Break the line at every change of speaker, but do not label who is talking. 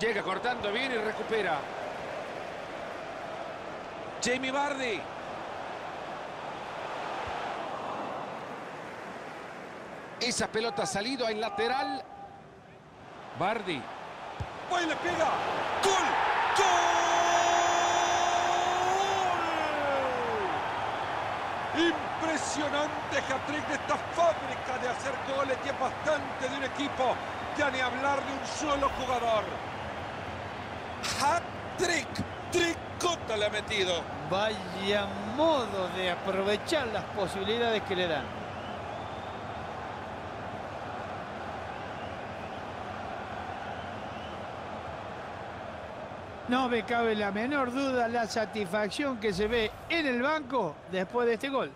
Llega cortando bien y recupera. Jamie Vardy. Esa pelota ha salido al lateral. Bardi.
¡Va y le pega! ¡Gol! ¡Gol! Impresionante hat-trick de esta fábrica de hacer goles y es bastante de un equipo, ya ni hablar de un solo jugador.
Hat-trick, tricota le ha metido.
Vaya modo de aprovechar las posibilidades que le dan. No me cabe la menor duda la satisfacción que se ve en el banco después de este gol.